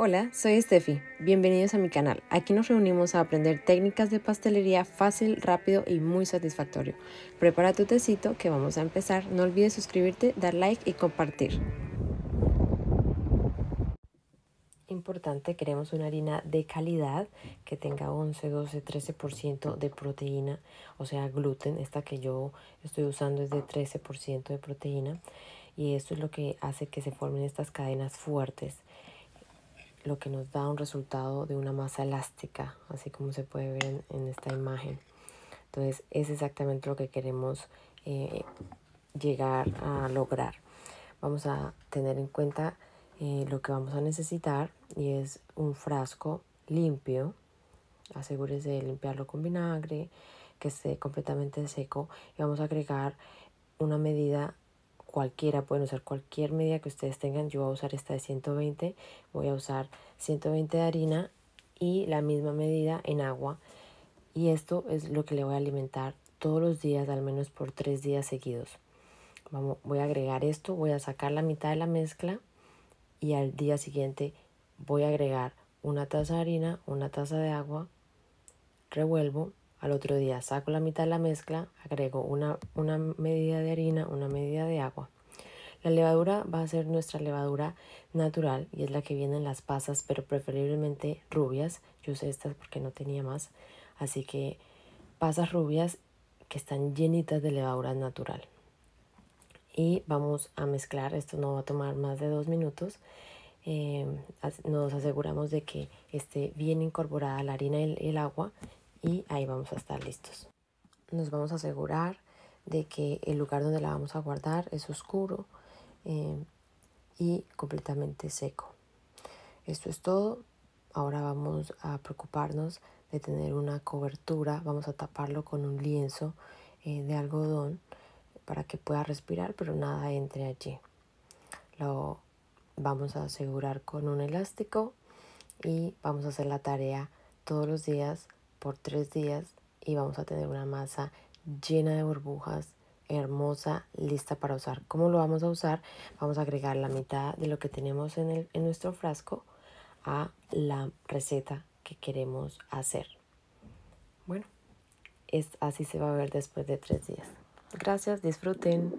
Hola, soy Steffi. Bienvenidos a mi canal. Aquí nos reunimos a aprender técnicas de pastelería fácil, rápido y muy satisfactorio. Prepara tu tecito que vamos a empezar. No olvides suscribirte, dar like y compartir. Importante, queremos una harina de calidad que tenga 11, 12, 13% de proteína, o sea, gluten. Esta que yo estoy usando es de 13% de proteína y esto es lo que hace que se formen estas cadenas fuertes lo que nos da un resultado de una masa elástica, así como se puede ver en, esta imagen. Entonces es exactamente lo que queremos eh, llegar a lograr. Vamos a tener en cuenta eh, lo que vamos a necesitar y es un frasco limpio. Asegúrese de limpiarlo con vinagre, que esté completamente seco y vamos a agregar una medida cualquiera, pueden usar cualquier medida que ustedes tengan. Yo voy a usar esta de 120, voy a usar 120 de harina y la misma medida en agua. Y esto es lo que le voy a alimentar todos los días, al menos por tres días seguidos. Vamos, voy a agregar esto, voy a sacar la mitad de la mezcla y al día siguiente voy a agregar una taza de harina, una taza de agua, revuelvo al otro día saco la mitad de la mezcla, agrego una, una medida de harina, una medida de agua. La levadura va a ser nuestra levadura natural y es la que viene en las pasas, pero preferiblemente rubias. Yo usé estas porque no tenía más. Así que pasas rubias que están llenitas de levadura natural. Y vamos a mezclar, esto no va a tomar más de dos minutos. Eh, nos aseguramos de que esté bien incorporada la harina y el agua y ahí vamos a estar listos. Nos vamos a asegurar de que el lugar donde la vamos a guardar es oscuro eh, y completamente seco. Esto es todo. Ahora vamos a preocuparnos de tener una cobertura. Vamos a taparlo con un lienzo eh, de algodón para que pueda respirar, pero nada entre allí. Lo vamos a asegurar con un elástico y vamos a hacer la tarea todos los días por tres días y vamos a tener una masa llena de burbujas, hermosa, lista para usar. ¿Cómo lo vamos a usar? Vamos a agregar la mitad de lo que tenemos en, el, en nuestro frasco a la receta que queremos hacer. Bueno, es, así se va a ver después de tres días. Gracias, disfruten.